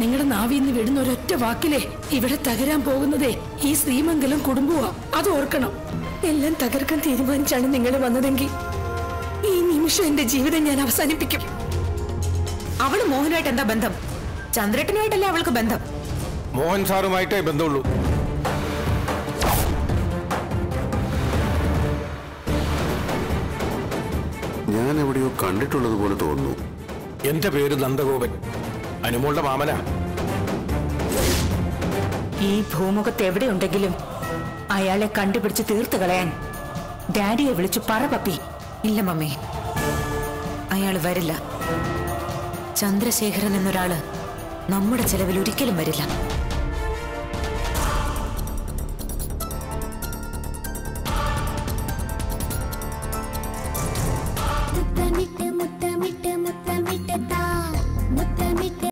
നിങ്ങളുടെ നാവിൽ നിന്ന് വിടുന്ന ഒരൊറ്റ വാക്കിലെ ഇവിടെ തകരാൻ പോകുന്നതേ ഈ ശ്രീമംഗലം കുടുംബമാ അത് ഓർക്കണം. എല്ലാം തകർക്കാൻ തീരുമാനിച്ചാണ് നിങ്ങൾ വന്നതെങ്കിൽ ഈ നിമിഷം എന്റെ ജീവിതം ഞാൻ അവസാനിപ്പിക്കും. അവൾ മോഹനായിട്ട് എന്താ ബന്ധം? ചന്ദ്രട്ടനായിട്ടല്ലേ അവൾക്ക് ബന്ധം? മോഹൻ സാറുമായിട്ടേ ബന്ധമുള്ളൂ. ഞാൻ എവിടെയോ കണ്ടിട്ടുള്ളത് പോലെ തോന്നുന്നു. എന്റെ പേര് നന്ദഗോപൻ. അനുമോളുടെ മാമന. ഈ ഭൂമുഖത്ത് എവിടെയുണ്ടെങ്കിലും അയാളെ കണ്ടുപിടിച്ച് തീർത്തു കളയാൻ ഡാഡിയെ വിളിച്ചു പറ പപ്പി. ഇല്ല മമ്മേ. അയാൾ വരില്ല. ചന്ദ്രശേഖരൻ എന്നൊരാൾ നമ്മുടെ ചെലവിൽ ഒരിക്കലും വരില്ല.